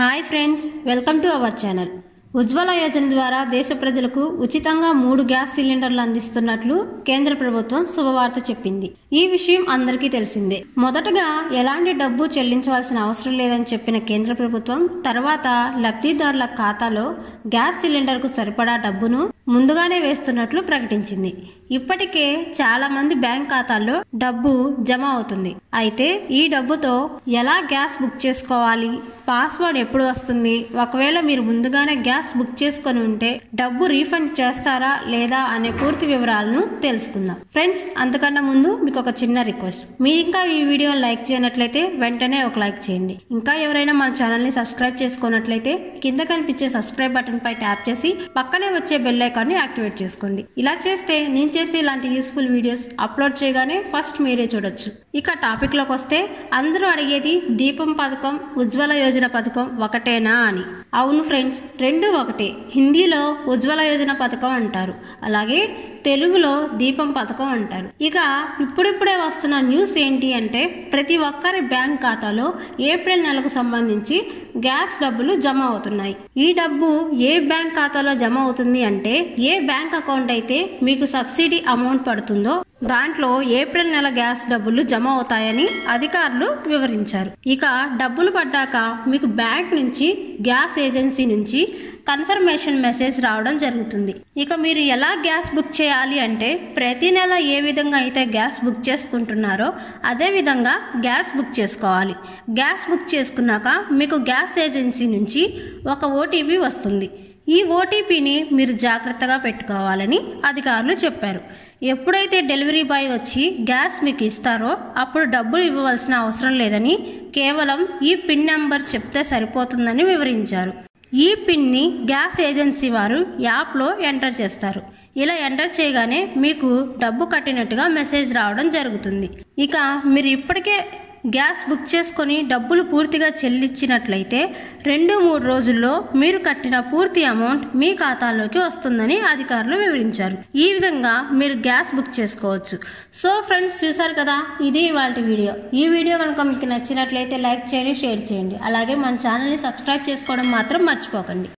Hi friends welcome to our channel. Ujjwala Yojana ద్వారా దేశ ప్రజలకు ఉచితంగా మూడు గ్యాస్ సిలిండర్లు అందిస్తున్నట్లు కేంద్ర ప్రభుత్వం శుభవార్త చెప్పింది. ఈ విషయం అందరికీ తెలిసిందే. మొదటగా ఎలాంటి డబ్బు చెల్లించవలసిన అవసరం లేదని చెప్పిన కేంద్ర ప్రభుత్వం తర్వాత లబ్ధిదారుల ఖాతాలో గ్యాస్ సిలిండర్కు సరిపడా డబ్బును ముందుగానే వేస్తున్నట్లు ప్రకటించింది. ఇప్పటికే చాలా మంది బ్యాంక్ ఖాతాల్లో డబ్బు జమ అవుతుంది. అయితే ఈ డబ్బుతో ఎలా గ్యాస్ బుక్ చేసుకోవాలి? పాస్వర్డ్ ఎప్పుడు వస్తుంది? ఒకవేళ మీరు ముందుగానే గ్యాస్ బుక్ చేసుకొని ఉంటే డబ్బు రీఫండ్ చేస్తారా లేదా అనే పూర్తి వివరాలను తెలుసుకుందాం. ఫ్రెండ్స్ అంతకన్నా ముందు మీకు ఒక చిన్న రిక్వెస్ట్. మీరు ఇంకా ఈ వీడియో లైక్ చేయనట్లయితే వెంటనే ఒక లైక్ చేయండి. ఇంకా ఎవరైనా మన ఛానల్ని సబ్స్క్రైబ్ చేసుకున్నట్లయితే కింద కనిపించే సబ్స్క్రైబ్ బటన్పై ట్యాప్ చేసి పక్కనే వచ్చే బెల్ ఐకాన్ని యాక్టివేట్ చేసుకోండి. ఇలా చేస్తే నేను చేసే ఇలాంటి యూస్ఫుల్ వీడియోస్ అప్లోడ్ చేయగానే ఫస్ట్ మీరే చూడొచ్చు. ఇక టాపిక్లోకి వస్తే అందరూ అడిగేది దీపం పథకం ఉజ్వల యోజన పథకం ఒకటేనా అని. అవును ఫ్రెండ్స్ రెండు ఒకటే. హిందీలో ఉజ్వల యోజన పథకం అంటారు. అలాగే తెలుగులో దీపం పథకం అంటారు. ఇక ఇప్పుడిప్పుడే వస్తున్న న్యూస్ ఏంటి అంటే ప్రతి ఒక్కరి బ్యాంక్ ఖాతాలో ఏప్రిల్ నెలకు సంబంధించి గ్యాస్ డబ్బులు జమ అవుతున్నాయి. ఈ డబ్బు ఏ బ్యాంక్ ఖాతాలో జమ అవుతుంది అంటే ఏ బ్యాంక్ అకౌంట్ అయితే మీకు సబ్సిడీ అమౌంట్ పడుతుందో దాంట్లో ఏప్రిల్ నెల గ్యాస్ డబ్బులు జమ అవుతాయని అధికారులు వివరించారు. ఇక డబ్బులు పడ్డాక మీకు బ్యాంక్ నుంచి గ్యాస్ ఏజెన్సీ నుంచి కన్ఫర్మేషన్ మెసేజ్ రావడం జరుగుతుంది. ఇక మీరు ఎలా గ్యాస్ బుక్ చేయాలి అంటే ప్రతి నెల ఏ విధంగా అయితే గ్యాస్ బుక్ చేసుకుంటున్నారో అదే విధంగా గ్యాస్ బుక్ చేసుకోవాలి. గ్యాస్ బుక్ చేసుకున్నాక మీకు గ్యాస్ ఏజెన్సీ నుంచి ఒక ఓటీపీ వస్తుంది. ఈ ఓటీపీని మీరు జాగ్రత్తగా పెట్టుకోవాలని అధికారులు చెప్పారు. ఎప్పుడైతే డెలివరీ బాయ్ వచ్చి గ్యాస్ మీకు ఇస్తారో అప్పుడు డబ్బులు ఇవ్వవలసిన అవసరం లేదని కేవలం ఈ పిన్ నెంబర్ చెప్తే సరిపోతుందని వివరించారు. ఈ పిన్ని గ్యాస్ ఏజెన్సీ వారు యాప్లో ఎంటర్ చేస్తారు. ఇలా ఎంటర్ చేయగానే మీకు డబ్బు కట్టినట్టుగా మెసేజ్ రావడం జరుగుతుంది. ఇక మీరు ఇప్పటికే గ్యాస్ బుక్ చేసుకొని డబ్బులు పూర్తిగా చెల్లించినట్లయితే రెండు మూడు రోజుల్లో మీరు కట్టిన పూర్తి అమౌంట్ మీ ఖాతాలోకి వస్తుందని అధికారులు వివరించారు. ఈ విధంగా మీరు గ్యాస్ బుక్ చేసుకోవచ్చు. సో ఫ్రెండ్స్ చూసారు కదా? ఇది ఇవాళ వీడియో. ఈ వీడియో కనుక మీకు నచ్చినట్లయితే లైక్ చేయండి షేర్ చేయండి. అలాగే మన ఛానల్ని సబ్స్క్రైబ్ చేసుకోవడం మాత్రం మర్చిపోకండి.